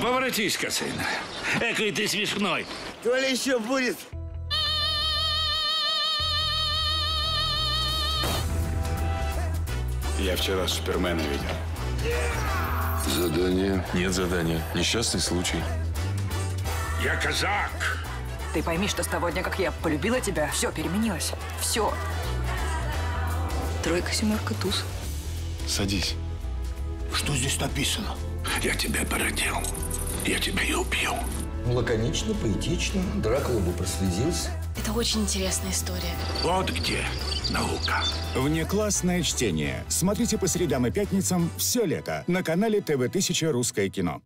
Поворотись-ка, сын. Экой ты смешной. То ли еще будет. Я вчера Супермена видел. Задание. Нет задания. Несчастный случай. Я казак. Ты пойми, что с того дня, как я полюбила тебя, все переменилось. Все. Тройка, семерка, туз. Садись. Что здесь написано? Я тебя породил. Я тебя и убью. Лаконично, поэтично. Дракула бы прослезился. Это очень интересная история. Вот где наука. Внеклассное чтение. Смотрите по средам и пятницам все лето на канале ТВ-1000 «Русское кино».